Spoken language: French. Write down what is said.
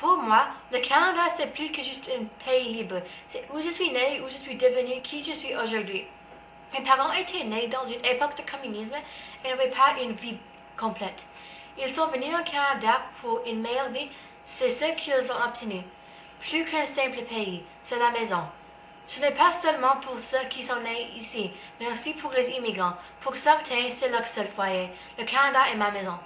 Pour moi, le Canada, c'est plus que juste un pays libre. C'est où je suis né, où je suis devenu, qui je suis aujourd'hui. Mes parents étaient nés dans une époque de communisme et n'avaient pas une vie complète. Ils sont venus au Canada pour une meilleure vie, c'est ce qu'ils ont obtenu. Plus qu'un simple pays, c'est la maison. Ce n'est pas seulement pour ceux qui sont nés ici, mais aussi pour les immigrants. Pour certains, c'est leur seul foyer. Le Canada est ma maison.